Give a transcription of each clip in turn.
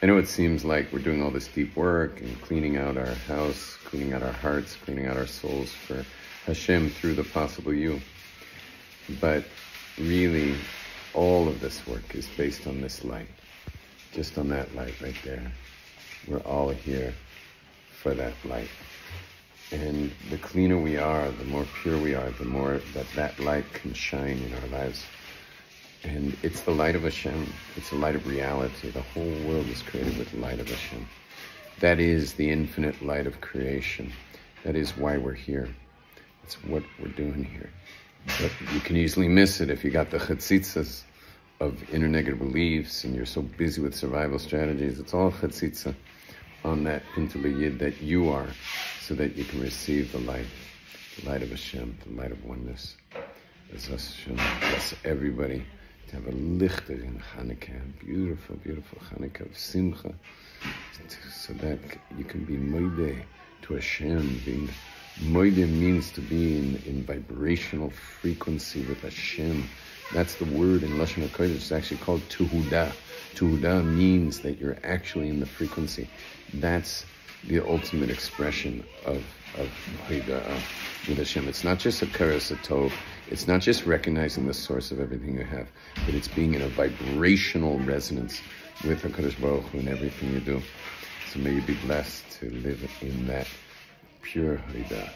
I know it seems like we're doing all this deep work and cleaning out our house, cleaning out our hearts, cleaning out our souls for Hashem through the possible you. But really, all of this work is based on this light. Just on that light right there. We're all here for that light. And the cleaner we are, the more pure we are, the more that that light can shine in our lives. And it's the light of Hashem. It's the light of reality. The whole world is created with the light of Hashem. That is the infinite light of creation. That is why we're here. It's what we're doing here. But you can easily miss it if you got the chetzitzas of inner negative beliefs and you're so busy with survival strategies. It's all chetzitza on that interliyid that you are so that you can receive the light, the light of Hashem, the light of oneness. As Hashem bless everybody to have a lichter in Hanukkah, beautiful, beautiful Hanukkah of Simcha, so that you can be moide to Hashem. Being moide means to be in, in vibrational frequency with Hashem. That's the word in Lashon HaKodesh. It's actually called Tuhuda. Tuhuda means that you're actually in the frequency. That's the ultimate expression of of Haidah with Hashem. It's not just hakaras tov. It's not just recognizing the source of everything you have, but it's being in a vibrational resonance with Hakadosh Baruch Hu in everything you do. So may you be blessed to live in that pure Haidah,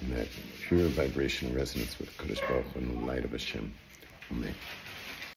in that pure vibrational resonance with Hakadosh Baruch Hu in the light of Hashem. Amen.